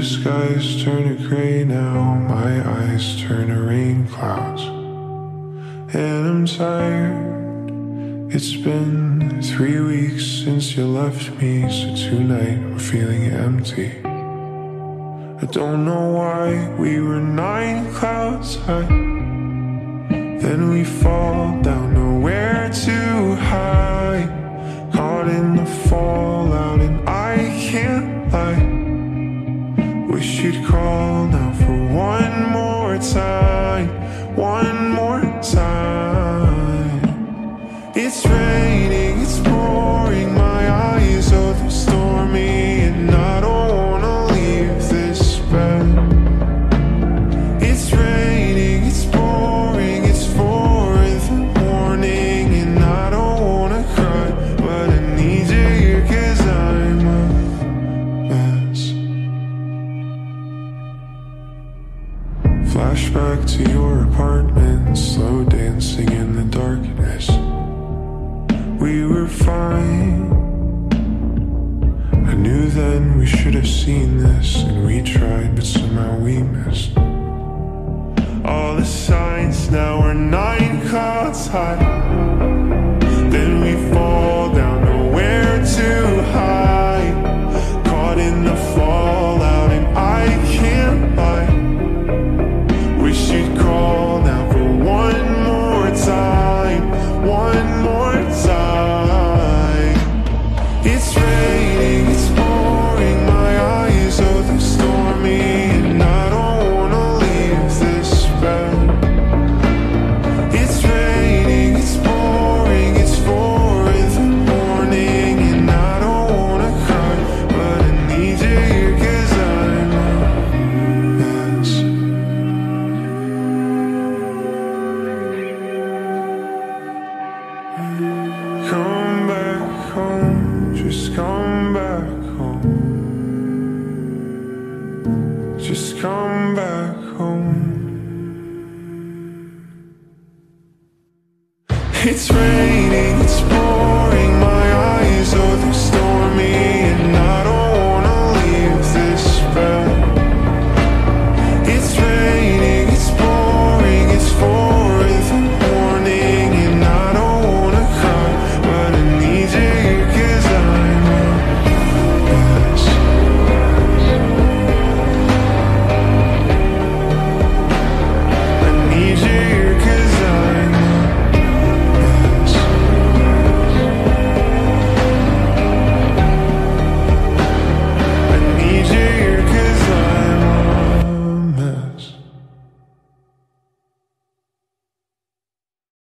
Blue skies turn to gray now, my eyes turn to rain clouds. And I'm tired. It's been three weeks since you left me, so tonight I'm feeling empty. I don't know why we were nine clouds high. Then we fall down nowhere to hide. Caught in the fallout, and I can't lie. Wish you'd call now for one more time. One Flashback to your apartment, slow dancing in the darkness. We were fine. I knew then we should have seen this, and we tried, but somehow we missed. All the signs now are nine clouds high. Then we fall down nowhere to hide. Caught in the fallout, Come back home, just come back home. Just come back home. It's raining, it's pouring.